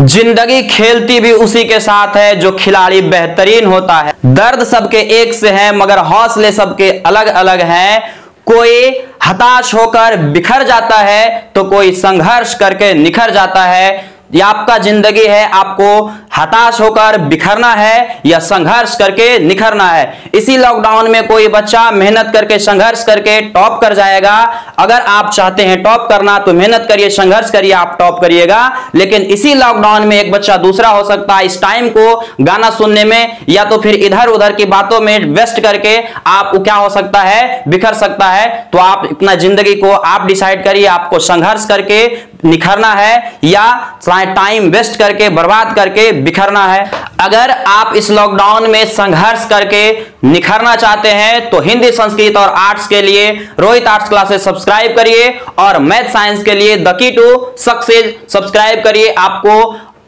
ज़िंदगी खेलती भी उसी के साथ है जो खिलाड़ी बेहतरीन होता है। दर्द सबके एक से है, मगर हौसले सबके अलग अलग हैं। कोई हताश होकर बिखर जाता है तो कोई संघर्ष करके निखर जाता है। ये आपका ज़िंदगी है, आपको हताश होकर बिखरना है या संघर्ष करके निखरना है। इसी लॉकडाउन में कोई बच्चा मेहनत करके, संघर्ष करके टॉप कर जाएगा। अगर आप चाहते हैं टॉप करना तो मेहनत करिए, संघर्ष करिए, आप टॉप करिएगा। लेकिन इसी लॉकडाउन में एक बच्चा दूसरा हो सकता है। इस टाइम को गाना सुनने में या तो फिर इधर उधर की बातों में वेस्ट करके आप क्या हो सकता है? बिखर सकता है। तो आप अपना ज़िंदगी को आप डिसाइड करिए, आपको संघर्ष करके निखरना है या टाइम वेस्ट करके, बर्बाद करके बिखरना है। अगर आप इस लॉकडाउन में संघर्ष करके निखरना चाहते हैं तो हिंदी, संस्कृत और आर्ट्स के लिए रोहित आर्ट्स क्लासेस सब्सक्राइब करिए और मैथ साइंस के लिए the key to success subscribe करिए। आपको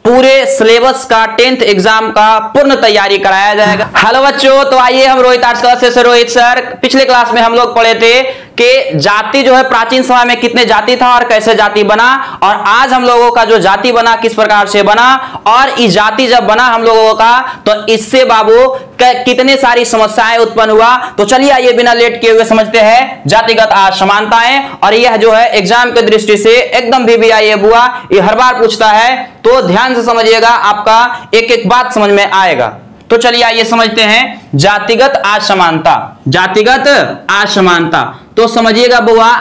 पूरे सिलेबस का टेंथ एग्ज़ाम का पूर्ण तैयारी कराया जाएगा। हेलो बच्चों तो आइए हम Rohit arts classes Rohit sir पिछले क्लास में हम लोग पढ़े थे कि जाति जो है प्राचीन समय में कितने जाति था और कैसे जाति बना, और आज हम लोगों का जो जाति बना किस प्रकार से बना, और इस जाति जब बना हम लोगों का तो इससे बाबू कितने सारी समस्याएँ उत्पन्न हुआ। तो चलिए आइए बिना लेट किए हुए समझते हैं जातिगत असमानताएँ और यह जो है एग्ज़ाम के दृष्टि से एकदम भी भी आइए बुआ, ये हर बार पूछता है तो ध्यान से समझिएगा, आपका एक एक बात समझ में आएगा। तो चलिए आइए समझते हैं जातिगत असमानता जातिगत असमानता तो समझिएगा बुआ,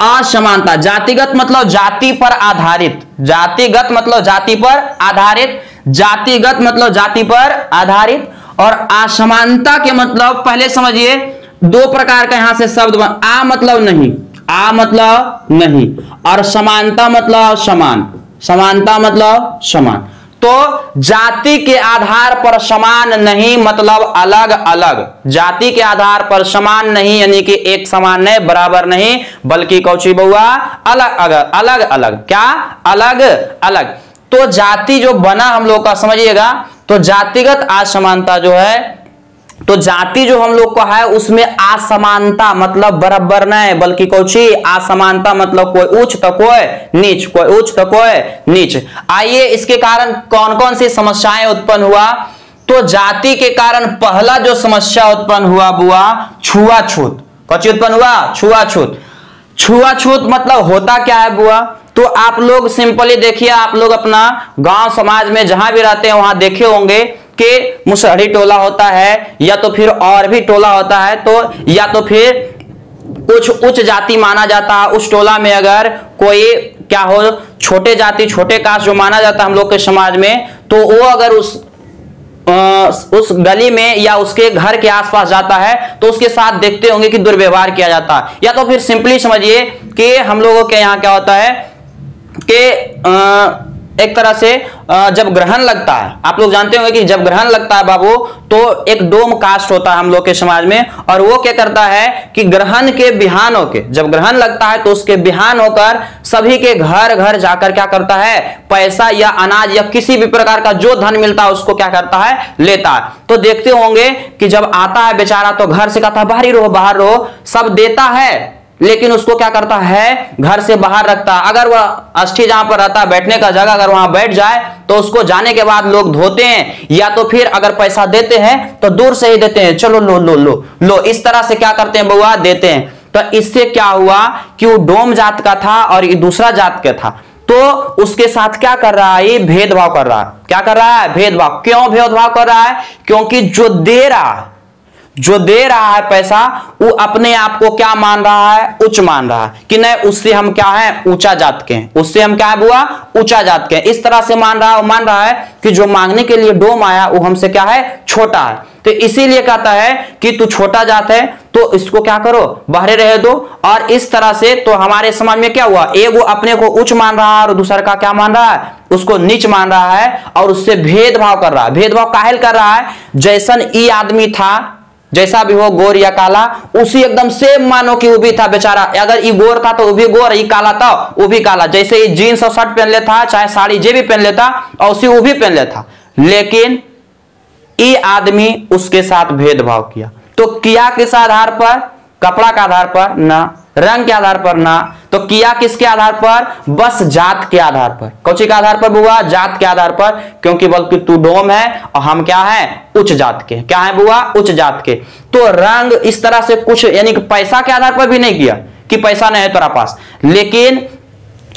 असमानता। जातिगत मतलब जाति पर आधारित। जातिगत मतलब जाति पर आधारित। जातिगत मतलब जाति पर आधारित। और असमानता के मतलब पहले समझिए, दो प्रकार का यहाँ से शब्द आ मतलब नहीं, आ मतलब नहीं। और समानता मतलब समान। समानता मतलब समान। तो जाति के आधार पर समान नहीं मतलब अलग अलग। जाति के आधार पर समान नहीं, यानी कि एक समान नहीं, बराबर नहीं, बल्कि कौची बउआ अलग अलग अलग अलग। क्या? अलग अलग। तो जाति जो बना, हम लोग का समझिएगा तो जातिगत असमानता जो है तो जाति जो हम लोग का है, उसमें असमानता मतलब बराबर नहीं, बल्कि कौची असमानता मतलब कोई उच्च तो कोई नीच, कोई उच्च तो कोई नीच। आइए इसके कारण कौन कौन सी समस्याएँ उत्पन्न हुआ? तो जाति के कारण पहला जो समस्या उत्पन्न हुआ बुआ, छुआछूत। कौची उत्पन्न हुआ? छुआछूत। छुआछूत मतलब होता क्या है बुआ? तो आप लोग सिंपली देखिए, आप लोग अपना गाँव समाज में जहाँ भी रहते हैं, वहाँ देखे होंगे कि मुसहरी टोला होता है, या तो फिर और भी टोला होता है तो या तो फिर कुछ उच्च जाति माना जाता है। उस टोला में अगर कोई क्या हो, छोटे जाति, छोटे कास्ट जो माना जाता है हम लोग के समाज में तो वो अगर उस उस गली में या उसके घर के आसपास जाता है तो उसके साथ देखते होंगे कि दुर्व्यवहार किया जाता है। या तो फिर सिंपली समझिए कि हम लोगों के यहाँ क्या होता है कि एक तरह से जब ग्रहण लगता है, आप लोग जानते होंगे कि जब ग्रहण लगता है बाबू तो एक डोम कास्ट होता है हम लोग के समाज में, और वो क्या करता है कि ग्रहण के बिहान होके, जब ग्रहण लगता है तो उसके बिहान होकर सभी के घर घर जाकर क्या करता है, पैसा या अनाज या किसी भी प्रकार का जो धन मिलता है उसको क्या करता है, लेता है। तो देखते होंगे कि जब आता है बेचारा तो घर से कहता है, बाहर ही रहो, बाहर रहो। सब देता है। लेकिन उसको क्या करता है? घर से बाहर रखता। है अगर वह अस्थि जहाँ पर रहता है बैठने का जगह अगर वहाँ बैठ जाए तो उसको जाने के बाद लोग धोते हैं, या तो फिर अगर पैसा देते हैं तो दूर से ही देते हैं। चलो, लो लो लो लो। इस तरह से क्या करते हैं बउआ देते हैं। तो इससे क्या हुआ कि वो डोम जात का था और ये दूसरा जात का था। तो उसके साथ क्या कर रहा है? ये भेदभाव कर रहा है। क्या कर रहा है? भेदभाव। क्यों भेदभाव कर रहा है? क्योंकि जो दे रहा जो दे रहा है पैसा, वो अपने आप को क्या मान रहा है? उच्च मान रहा है। कि नहीं, उससे हम क्या है? ऊँचा जात के हैं। उससे हम क्या है बुआ? ऊँचा जात के हैं। इस तरह से मान रहा है मान रहा है कि जो मांगने के लिए डोम आया, वो हमसे क्या है? छोटा है। तो इसीलिए कहता है कि तू छोटा जात है तो इसको क्या करो? बाहरे रह दो। और इस तरह से तो हमारे समाज में क्या हुआ? एक वो अपने को उच्च मान रहा है और दूसरा का क्या मान रहा है? उसको नीच मान रहा है और उससे भेदभाव कर रहा है। भेदभाव काहिल कर रहा है। जैसन ई आदमी था जैसा भी हो, गोर या काला, उसी एकदम सेम मानो कि वो भी था बेचारा। अगर ये गोर था तो वो भी गोर, ये काला था, वो भी काला। जैसे ये जीन्स और शर्ट पहन लेता, चाहे साड़ी जे भी पहन लेता, और उसी वो भी पहन लेता। लेकिन ये आदमी उसके साथ भेदभाव किया। तो किया किस आधार पर? कपड़ा के आधार पर ना, रंग के आधार पर ना तो किया किसके आधार पर? बस जात के आधार पर। कौची के आधार पर बुआ? जात के आधार पर, क्योंकि बल्कि तू डोम है और हम क्या है? उच्च जात के। क्या है बुआ? उच्च जात के। तो रंग इस तरह से कुछ, यानी कि पैसा के आधार पर भी नहीं किया, कि पैसा नहीं है तेरा पास। लेकिन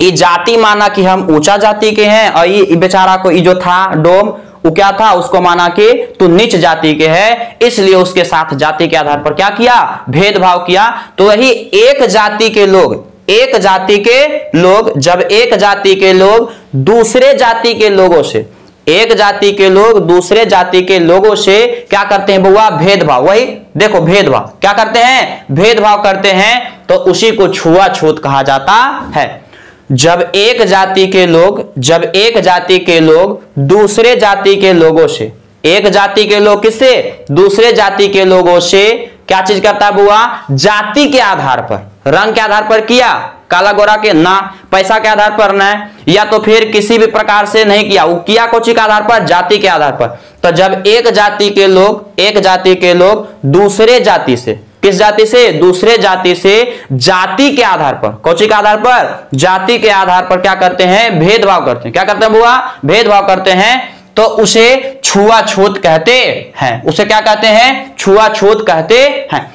ये जाति माना कि हम ऊँचा जाति के हैं और ये बेचारा को ये जो था डोम वो क्या था? उसको माना कि तू नीच जाति के है, इसलिए उसके साथ जाति के आधार पर क्या किया? भेदभाव किया। तो वही एक जाति के लोग, एक जाति के लोग, जब एक जाति के लोग दूसरे जाति के लोगों से, एक जाति के लोग दूसरे जाति के लोगों से क्या करते हैं बुआ? भेदभाव। वही, देखो, भेदभाव। क्या करते हैं? भेदभाव करते हैं तो उसी को छुआछूत कहा जाता है। जब एक जाति के लोग, जब एक जाति के लोग दूसरे जाति के लोगों से, एक जाति के लोग किससे? दूसरे जाति के लोगों से। क्या चीज़ करता बुआ जाति के आधार पर। रंग के आधार पर किया? काला गोरा के? ना। पैसा के आधार पर ना। या तो फिर किसी भी प्रकार से नहीं किया। वो किया कोची के आधार पर? जाति के आधार पर। तो जब एक जाति के लोग, एक जाति के लोग दूसरे जाति से किस जाति से? दूसरे जाति से जाति के आधार पर। कौची के आधार पर? जाति के आधार पर क्या करते हैं? भेदभाव करते हैं। क्या करते हैं बुआ? भेदभाव करते हैं। तो उसे छुआछूत कहते हैं। उसे क्या कहते हैं? छुआछूत कहते हैं।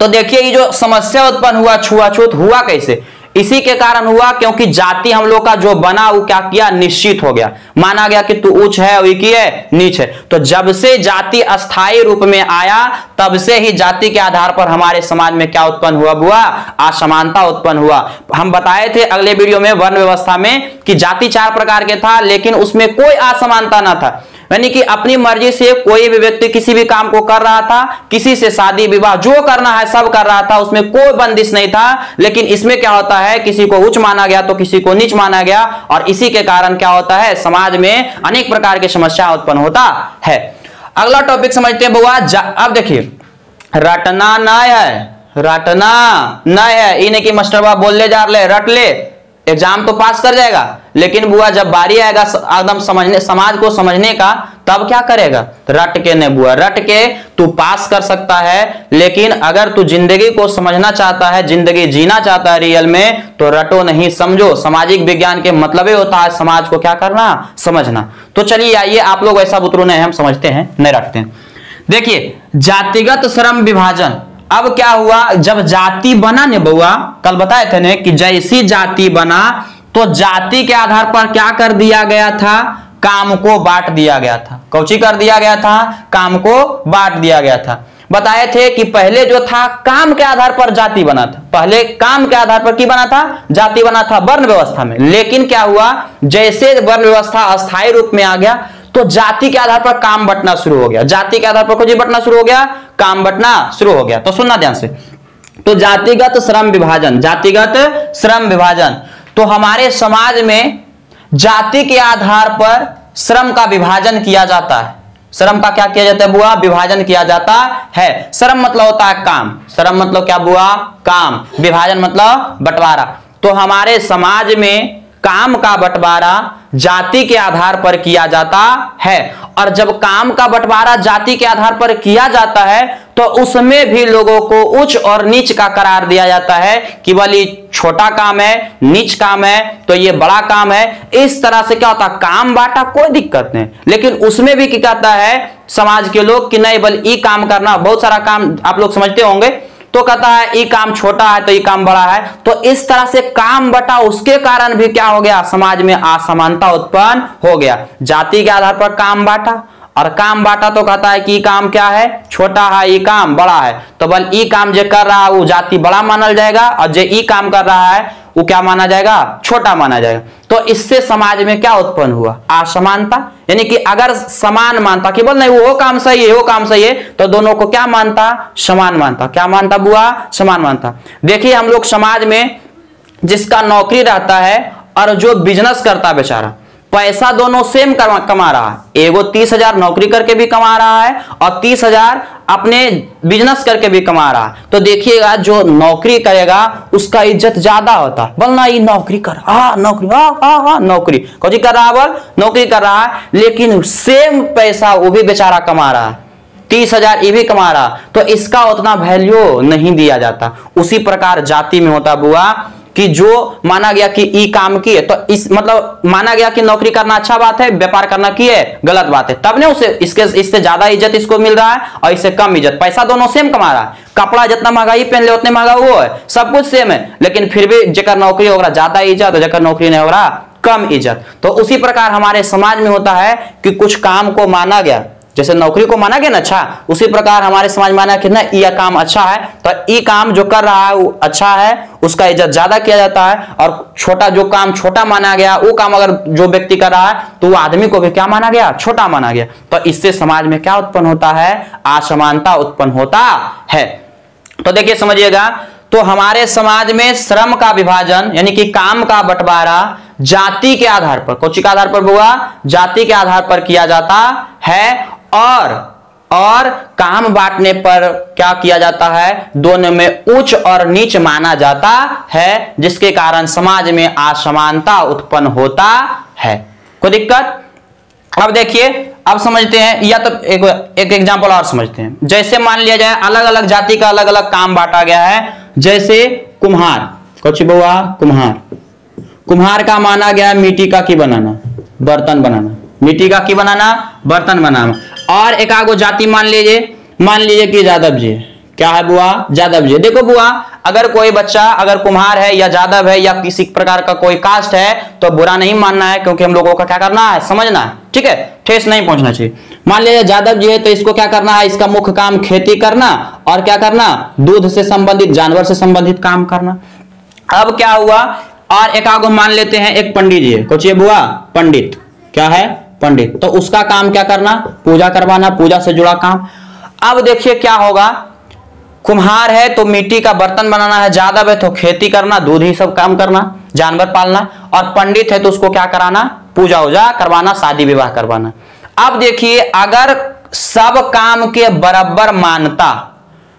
तो देखिए, ये जो समस्या उत्पन्न हुआ, छुआछूत हुआ कैसे? इसी के कारण हुआ क्योंकि जाति हम लोग का जो बना, वो क्या किया? निश्चित हो गया। माना गया कि तू उच्च है और की है नीच है। तो जब से जाति अस्थायी रूप में आया, तब से ही जाति के आधार पर हमारे समाज में क्या उत्पन्न हुआ हुआ असमानता उत्पन्न हुआ। हम बताए थे अगले वीडियो में वर्ण व्यवस्था में कि जाति चार प्रकार के था, लेकिन उसमें कोई असमानता ना था। यानी कि अपनी मर्ज़ी से कोई भी व्यक्ति किसी भी काम को कर रहा था, किसी से शादी, विवाह, जो करना है, सब कर रहा था, उसमें कोई बंदिश नहीं था, लेकिन इसमें क्या होता है, किसी को उच्च माना गया तो किसी को नीच माना गया, और इसी के कारण क्या होता है, समाज में अनेक प्रकार की समस्या उत्पन्न होता है। अगला टॉपिक समझते हैं बुआ अब देखिए, रटना न है, रटना न है, इन्हें की मास्टर बाबा बोल ले जा ले रट ले। एग्ज़ाम तो पास कर जाएगा, लेकिन बुआ जब बारी आएगा एकदम समझने, समाज को समझने का, तब क्या करेगा? रट के ने बुआ रट के तू पास कर सकता है, लेकिन अगर तू ज़िंदगी को समझना चाहता है, ज़िंदगी जीना चाहता है रियल में तो रटो नहीं, समझो। सामाजिक विज्ञान के मतलब होता है समाज को क्या करना? समझना। तो चलिए आइए, आप लोग ऐसा बुतरू नहीं हम समझते हैं, नहीं रखते हैं। देखिए, जातिगत श्रम विभाजन। अब क्या हुआ? जब जाति बना ने बउआ, कल बताए थे ने कि जैसी जाति बना तो जाति के आधार पर क्या कर दिया गया था? काम को बांट दिया गया था। कौची कर दिया गया था? काम को बांट दिया गया था। बताए थे कि पहले जो था, काम के आधार पर जाति बना था। पहले काम के आधार पर की बना था? जाति बना था वर्ण व्यवस्था में। लेकिन क्या हुआ? जैसे वर्ण व्यवस्था अस्थायी रूप में आ गया तो जाति के आधार पर काम बटना शुरू हो गया। जाति के आधार पर कुछ बटना शुरू हो गया, काम बटना शुरू हो गया। तो सुनना ध्यान से। तो जातिगत श्रम विभाजन, जातिगत श्रम विभाजन। तो हमारे समाज में जाति के आधार पर श्रम का विभाजन किया जाता है। श्रम का क्या किया जाता है बुआ? विभाजन किया जाता है। श्रम मतलब होता है काम। श्रम मतलब क्या बुआ? काम। विभाजन मतलब बंटवारा। तो हमारे समाज में काम का बंटवारा जाति के आधार पर किया जाता है। और जब काम का बंटवारा जाति के आधार पर किया जाता है तो उसमें भी लोगों को उच्च और नीच का करार दिया जाता है कि बोली छोटा काम है, नीच काम है तो ये बड़ा काम है। इस तरह से क्या होता काम बांटा कोई दिक्कत नहीं। लेकिन उसमें भी क्या कहता है? समाज के लोग कि नहीं, बल, ई काम करना, बहुत सारा काम आप लोग समझते होंगे। तो कहता है ये काम छोटा है तो ये काम बड़ा है। तो इस तरह से काम बटा उसके कारण भी क्या हो गया? समाज में असमानता उत्पन्न हो गया। जाति के आधार पर काम बांटा। और काम बांटा तो कहता है कि काम क्या है? छोटा है ये काम बड़ा है। तो बल, ई काम जो कर रहा है वो जाति बड़ा मानल जाएगा। और जो ई काम कर रहा है वो क्या माना जाएगा? छोटा माना जाएगा। तो इससे समाज में क्या उत्पन्न हुआ? असमानता। यानी कि अगर समान मानता कि बोल नहीं, वो काम सही है वो काम सही है तो दोनों को क्या मानता? समान मानता। क्या मानता बुआ? समान मानता। देखिए हम लोग समाज में जिसका नौकरी रहता है और जो बिज़नेस करता बेचारा पैसा दोनों सेम कमा रहा है। एगो तीस हज़ार नौकरी करके भी कमा रहा है और तीस हज़ार अपने बिज़नेस करके भी कमा रहा है। तो देखिएगा, जो नौकरी करेगा, उसका इज़्ज़त ज़्यादा होता। है बोलना ये नौकरी कर हा नौकरी हा हा हा नौकरी। कौन कर रहा बोल, नौकरी कर रहा है, लेकिन सेम पैसा वो भी बेचारा कमा रहा है। तीस हज़ार ये भी कमा रहा तो इसका उतना वैल्यू नहीं दिया जाता। उसी प्रकार जाति में होता बुआ कि जो माना गया कि ई काम की है तो इस मतलब माना गया कि नौकरी करना अच्छा बात है, व्यापार करना की है गलत बात है। तब ने उसे इसके, इससे ज़्यादा इज़्ज़त इसको मिल रहा है और इससे कम इज़्ज़त। पैसा दोनों सेम कमा रहा है। कपड़ा जितना महँगाई पहन ले, उतने महँगा वो है। सब कुछ सेम है। लेकिन फिर भी जकर नौकरी होगा ज़्यादा इज़्ज़त, और जकर नौकरी नहीं होगा कम इज़्ज़त। तो उसी प्रकार हमारे समाज में होता है कि कुछ काम को माना गया। जैसे नौकरी को माना गया ना अच्छा उसी प्रकार हमारे समाज माना कि ना यह काम अच्छा है तो ये काम जो कर रहा है वो अच्छा है, उसका इज़्ज़त ज़्यादा किया जाता है, और छोटा जो काम छोटा माना गया, वो काम अगर जो व्यक्ति कर रहा है तो वो आदमी को भी क्या माना गया, छोटा माना गया। तो इससे समाज में क्या उत्पन्न होता है? असमानता उत्पन्न होता है। तो देखिए, समझिएगा तो हमारे समाज में श्रम का विभाजन, यानी कि काम का बंटवारा, जाति के आधार पर कौची के आधार पर बुआ जाति के आधार पर किया जाता है और और काम बांटने पर क्या किया जाता है? दोनों में उच्च और नीच माना जाता है, जिसके कारण समाज में असमानता उत्पन्न होता है। कोई दिक्कत? अब देखिए, अब समझते हैं, या तो एक एक एग्जांपल और समझते हैं। जैसे मान लिया जाए अलग अलग जाति का अलग अलग काम बांटा गया है, जैसे कुम्हार। कुछ बुआ कुम्हार। कुम्हार का माना गया मिट्टी का की बनाना, बर्तन बनाना। मिट्टी का की बनाना, बर्तन बनाना। और एकागो जाति मान लीजिए मान लीजिए कि जादव जी। क्या है बुआ? जादव जी। देखो बुआ, अगर कोई बच्चा, अगर कुम्हार है या जादव है या किसी प्रकार का कोई कास्ट है तो बुरा नहीं मानना है, क्योंकि हम लोगों का क्या करना है? समझना है। ठीक है? ठेस नहीं पहुँचना चाहिए। मान लीजिए जादव जी है तो इसको क्या करना है? इसका मुख्य काम खेती करना और क्या करना? दूध से संबंधित, जानवर से संबंधित काम करना। अब क्या हुआ? और एक आगो मान लेते हैं, एक पंडित जी कुछ बुआ? पंडित। क्या है? पंडित। तो उसका काम क्या करना? पूजा करवाना, पूजा से जुड़ा काम। अब देखिए क्या होगा। कुम्हार है तो मिट्टी का बर्तन बनाना है, ज़्यादा है तो खेती करना, दूध ही सब काम करना, जानवर पालना। और पंडित है तो उसको क्या कराना? पूजा उजा करवाना, शादी विवाह करवाना। अब देखिए, अगर सब काम के बराबर मानता,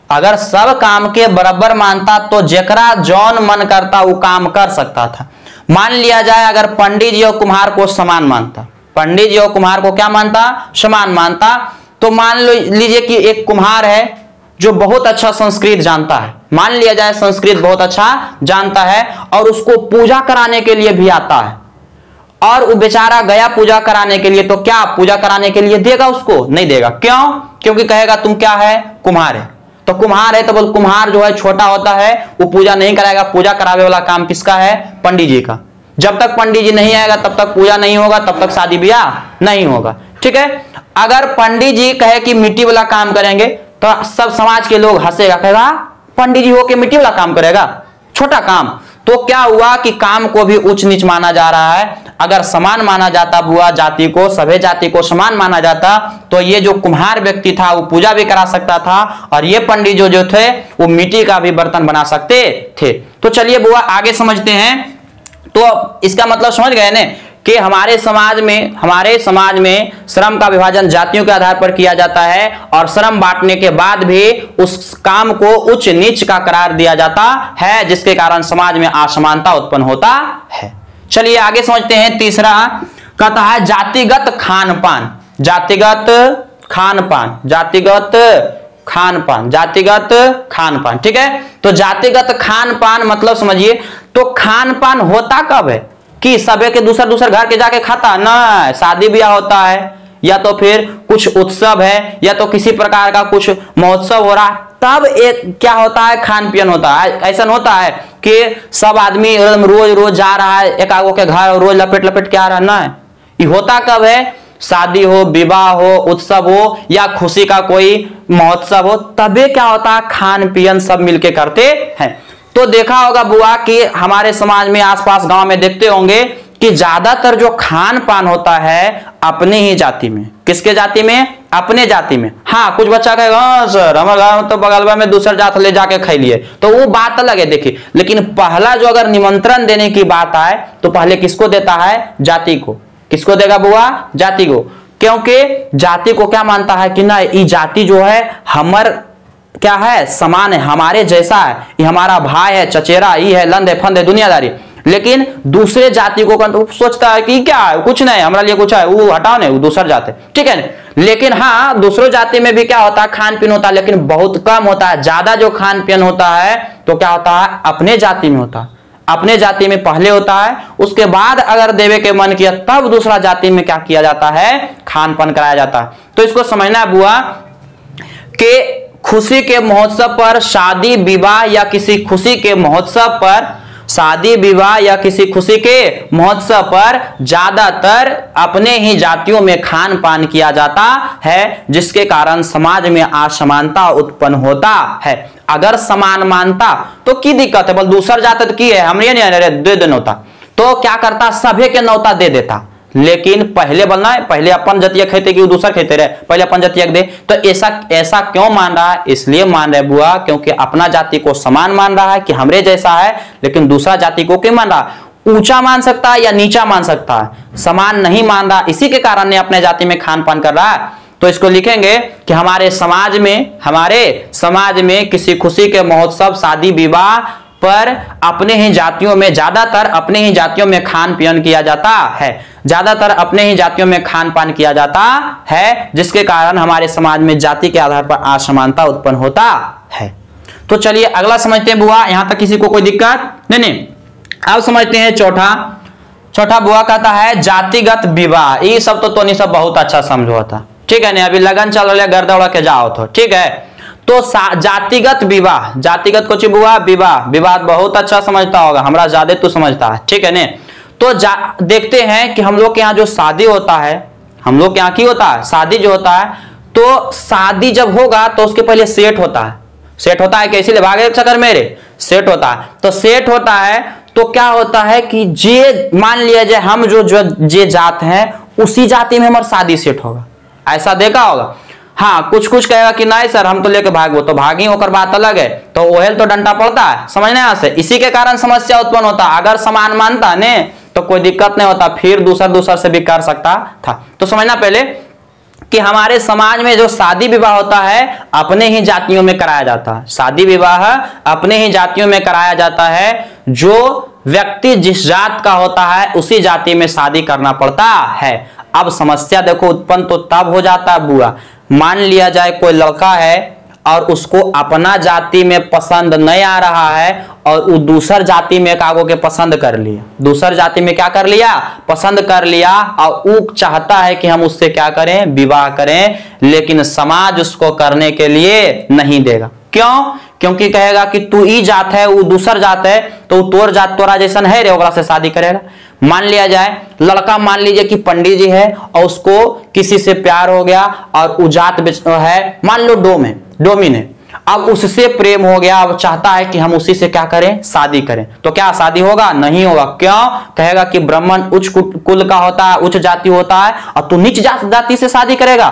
अगर सब काम के बराबर मानता तो जेकरा जौन मन करता, वो काम कर सकता था। मान लिया जाए, अगर पंडित जी और कुम्हार को समान मानता। पंडित जी और कुम्हार को क्या मानता? समान मानता। तो मान लीजिए कि एक कुम्हार है जो बहुत अच्छा संस्कृत जानता है। मान लिया जाए संस्कृत बहुत अच्छा जानता है और उसको पूजा कराने के लिए भी आता है। और वो बेचारा गया पूजा कराने के लिए तो क्या पूजा कराने के लिए देगा उसको? नहीं देगा। क्यों? क्योंकि कहेगा, तुम क्या है? कुम्हार है। तो कुम्हार है तो बोल, कुम्हार जो है, छोटा होता है, वो पूजा नहीं कराएगा। पूजा करावे वाला काम किसका है? पंडित जी का। जब तक पंडित जी नहीं आएगा, तब तक पूजा नहीं होगा, तब तक शादी ब्याह नहीं होगा। ठीक है? अगर पंडित जी कहे कि मिट्टी वाला काम करेंगे तो सब समाज के लोग हंसेगा, कहेगा, पंडित जी होके मिट्टी वाला काम करेगा, छोटा काम। तो क्या हुआ कि काम को भी उच्च नीच माना जा रहा है। अगर समान माना जाता बुआ जाति को, सभी जाति को समान माना जाता तो ये जो कुम्हार व्यक्ति था, वो पूजा भी करा सकता था, और ये पंडित जो जो थे, वो मिट्टी का भी बर्तन बना सकते थे। तो चलिए बुआ, आगे समझते हैं। तो अब इसका मतलब समझ गए ना कि हमारे समाज में, हमारे समाज में श्रम का विभाजन जातियों के आधार पर किया जाता है और श्रम बांटने के बाद भी उस काम को उच्च नीच का करार दिया जाता है, जिसके कारण समाज में असमानता उत्पन्न होता है। चलिए आगे समझते हैं तीसरा कहता है, जातिगत खान पान जातिगत खान पान जातिगत खान पान जातिगत खान पान ठीक है? तो जातिगत खान पान मतलब समझिए तो खान पान होता कब है? कि सब के दूसरा दूसरा घर के जाके खाता? ना शादी ब्याह होता है, या तो फिर कुछ उत्सव है, या तो किसी प्रकार का कुछ महोत्सव हो रहा है, तब एक क्या होता है? खान पियन होता है। ऐसा होता है कि सब आदमी एकदम रोज रोज जा रहा है, एक आगो के घर, रोज लपेट लपेट के आ रहा है। ना ये होता कब है? शादी हो, विवाह हो, उत्सव हो, या खुशी का कोई महोत्सव हो तबे क्या होता है? खान पियन सब मिलके करते हैं। तो देखा होगा बुआ कि हमारे समाज में आसपास गाँव में देखते होंगे कि ज़्यादातर जो खान पान होता है अपने ही जाति में। किसके जाति में? अपने जाति में। हाँ कुछ बच्चा कहेगा हाँ सर, हमारे गाँव तो बगलवा में दूसरा जात ले जाके खाई लिए। तो वो बात अलग है, देखिए। लेकिन पहला जो अगर निमंत्रण देने की बात आए तो पहले किसको देता है? जाति को। किसको देगा बुआ? जाति को। क्योंकि जाति को क्या मानता है कि ना, ये जाति जो है, हमर क्या है? समान है, हमारे जैसा है। ये हमारा भाई है, चचेरा ये है, लंद है फंद है दुनियादारी। लेकिन दूसरे जाति को सोचता है कि क्या है? कुछ नहीं, हमारा लिए कुछ है। वो हटाओ नहीं वो दूसर जाते। ठीक है लेकिन हाँ दूसरों जाति में भी क्या होता है? खान पीन होता है, लेकिन बहुत कम होता है। ज़्यादा जो खान पीन होता है तो क्या होता है? अपने जाति में होता है। अपने जाति में पहले होता है, उसके बाद अगर देवे के मन किया, तब दूसरा जाति में क्या किया जाता है? खान पान कराया जाता है। तो इसको समझना बुआ कि खुशी के महोत्सव पर शादी, विवाह या किसी खुशी के महोत्सव पर, शादी, विवाह या किसी खुशी के महोत्सव पर ज़्यादातर अपने ही जातियों में खान पान किया जाता है, जिसके कारण समाज में असमानता उत्पन्न होता है। अगर समान मानता तो की दिक्कत है? बोल, दूसर जात की है हम ये नहीं दे दे नौता। तो क्या करता? सभी के नौता दे देता। लेकिन पहले बोलना है, पहले अपन जतिया खेते कि दूसरा खेते रहे। पहले अपन जतिया दे। तो ऐसा ऐसा क्यों मान रहा है? इसलिए मान रहे बुआ, क्योंकि अपना जाति को समान मान रहा है कि हमरे जैसा है, लेकिन दूसरा जाति को क्यों मान रहा है? ऊँचा मान सकता है या नीचा मान सकता है? समान नहीं मान रहा। इसी के कारण ने अपने जाति में खान पान कर रहा है। तो इसको लिखेंगे कि हमारे समाज में, हमारे समाज में किसी खुशी के महोत्सव, शादी, विवाह पर अपने ही जातियों में ज़्यादातर अपने ही जातियों में खान पियन किया जाता है। ज़्यादातर अपने ही जातियों में खान पान किया जाता है जिसके कारण हमारे समाज में जाति के आधार पर असमानता उत्पन्न होता है। तो चलिए अगला समझते हैं बुआ यहाँ तक किसी को कोई दिक्कत? नहीं नहीं। अब समझते हैं चौथा। चौथा बुआ कहता है जातिगत विवाह। ये सब तो, तो नहीं सब बहुत अच्छा समझो था। ठीक है नहीं अभी लगन चल रहा गर्दा उड़ा के जाओ तो। ठीक है। तो जातिगत विवाह, जातिगत कुछ विवाह विवाह विवाह बहुत अच्छा समझता होगा, हमारा ज़्यादा तो समझता है, ठीक है ने? तो देखते हैं कि हम लोग के यहाँ जो शादी होता है, हम लोग के यहाँ की होता है? शादी जो होता है तो शादी जब होगा तो उसके पहले सेट होता है। सेट होता है कैसे भागे चक्कर मेरे। सेट होता है। तो सेट होता है तो क्या होता है कि जे, मान लिया जाए, हम जो जो, जे जात हैं, उसी जाति में हमारा शादी सेट होगा। ऐसा देखा होगा। हाँ कुछ कुछ कहेगा कि नहीं सर, हम तो लेके भागो तो भागी होकर बात अलग है। तो ओहेल तो डंडा पड़ता है समझने यहाँ से इसी के कारण समस्या उत्पन्न होता अगर समान मानता ने तो कोई दिक्कत नहीं होता, फिर दूसरा दूसरा से भी कर सकता था। तो समझना पहले कि हमारे समाज में जो शादी विवाह होता है, अपने ही जातियों में कराया जाता है। शादी विवाह अपने ही जातियों में कराया जाता है। जो व्यक्ति जिस जात का होता है, उसी जाति में शादी करना पड़ता है। अब समस्या देखो, उत्पन्न तो तब हो जाता है बुआ। मान लिया जाए कोई लड़का है और उसको अपना जाति में पसंद नहीं आ रहा है और वो दूसर जाति में कागो के पसंद कर लिया। दूसर जाति में क्या कर लिया? पसंद कर लिया और वो चाहता है कि हम उससे क्या करें? विवाह करें, लेकिन समाज उसको करने के लिए नहीं देगा। क्यों? क्योंकि कहेगा कि तू ई जात है वो दूसर जात है तो तोर जात, तोरा जैसा है रे से शादी करेगा। मान लिया जाए, लड़का मान लीजिए कि पंडित जी है और उसको किसी से प्यार हो गया और वो जात है, मान लो डोम है डोमिन है अब उससे प्रेम हो गया, अब चाहता है कि हम उसी से क्या करें, शादी करें। तो क्या शादी होगा? नहीं होगा। क्यों? कहेगा कि ब्राह्मण उच्च कुल का होता है, उच्च जाति होता है, और तू नीच जाति से शादी करेगा।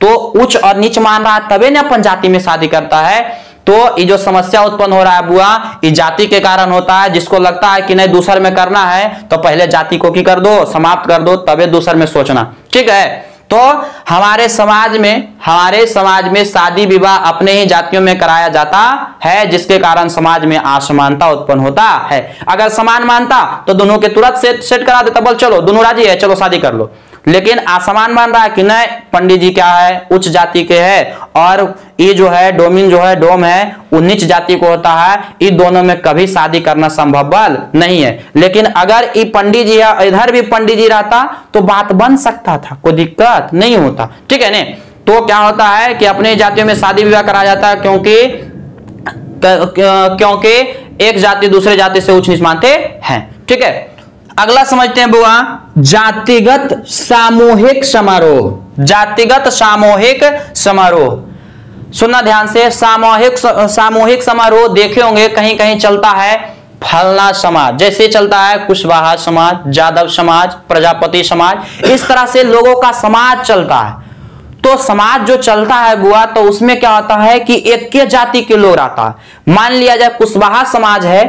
तो उच्च और नीच मान रहा है, तबे ना अपन जाति में शादी करता है। तो ये जो समस्या उत्पन्न हो रहा है बुआ, ये जाति के कारण होता है, जिसको लगता है कि नहीं, दूसर में करना है तो पहले जाति को की कर दो, समाप्त कर दो, तबे दूसर में सोचना। ठीक है? तो हमारे समाज में, हमारे समाज में शादी विवाह अपने ही जातियों में कराया जाता है, जिसके कारण समाज में असमानता उत्पन्न होता है। अगर समान मानता तो दोनों के तुरंत सेट सेट करा देता। बोल, चलो, दोनों राज़ी है, चलो, शादी कर लो। लेकिन आसमान मान रहा है कि नहीं, पंडित जी क्या है? उच्च जाति के है। और ये जो है, डोमिन जो है, डोम है, वो नीच जाति को होता है। इन दोनों में कभी शादी करना संभव नहीं है। लेकिन अगर ये पंडित जी है इधर भी पंडित जी रहता तो बात बन सकता था। कोई दिक्कत नहीं होता। ठीक है नहीं तो क्या होता है कि अपने जातियों में शादी विवाह कराया जाता है, क्योंकि क्योंकि एक जाति दूसरे जाति से उच्च नीच मानते हैं। ठीक है? अगला समझते हैं बुआ, जातिगत सामूहिक समारोह। जातिगत सामूहिक समारोह। सुनना ध्यान से, सामूहिक सामूहिक समारोह देखे होंगे कहीं कहीं चलता है फलना समाज। जैसे चलता है कुशवाहा समाज जादव समाज, प्रजापति समाज, इस तरह से लोगों का समाज चलता है। तो समाज जो चलता है बुआ तो उसमें क्या होता है कि एक के जाति के लोग रहता है। मान लिया जाए कुशवाहा समाज है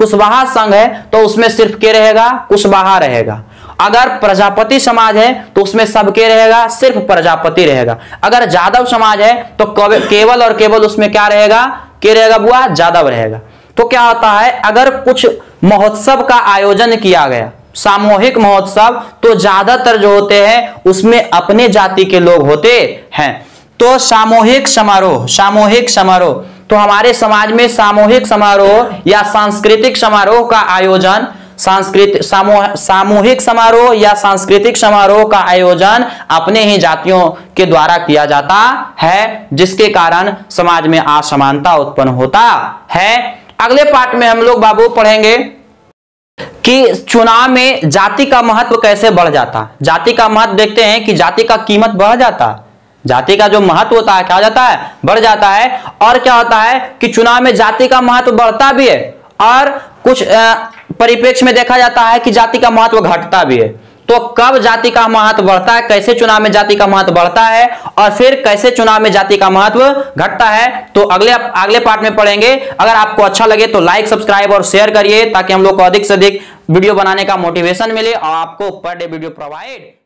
कुशवाहा संघ है तो उसमें सिर्फ़ के रहेगा? कुशवाहा रहेगा। अगर प्रजापति समाज है तो उसमें सबके रहेगा? सिर्फ़ प्रजापति रहेगा। अगर जादव समाज है तो केवल और केवल उसमें क्या रहेगा? के रहेगा बुआ? जादव रहेगा। तो क्या होता है, अगर कुछ महोत्सव का आयोजन किया गया, सामूहिक महोत्सव तो ज़्यादातर जो होते हैं, उसमें अपने जाति के लोग होते हैं। तो सामूहिक समारोह सामूहिक समारोह तो हमारे समाज में सामूहिक समारोह या सांस्कृतिक समारोह का आयोजन सांस्कृतिक सामूहिक समारोह या सांस्कृतिक समारोह का आयोजन अपने ही जातियों के द्वारा किया जाता है, जिसके कारण समाज में असमानता उत्पन्न होता है। अगले पार्ट में हम लोग बाबू पढ़ेंगे कि चुनाव में जाति का महत्व कैसे बढ़ जाता। जाति का महत्व देखते हैं कि जाति का कीमत बढ़ जाता। जाति का जो महत्व होता है, क्या हो जाता है? बढ़ जाता है। और क्या होता है कि चुनाव में जाति का महत्व बढ़ता भी है और कुछ परिप्रेक्ष्य में देखा जाता है कि जाति का महत्व घटता भी है। तो कब जाति का महत्व बढ़ता है, कैसे चुनाव में जाति का महत्व बढ़ता है और फिर कैसे चुनाव में जाति का महत्व घटता है तो अगले अगले पार्ट में पढ़ेंगे। अगर आपको अच्छा लगे तो लाइक सब्सक्राइब और शेयर करिए ताकि हम लोग को अधिक से अधिक वीडियो बनाने का मोटिवेशन मिले और आपको पर डे वीडियो प्रोवाइड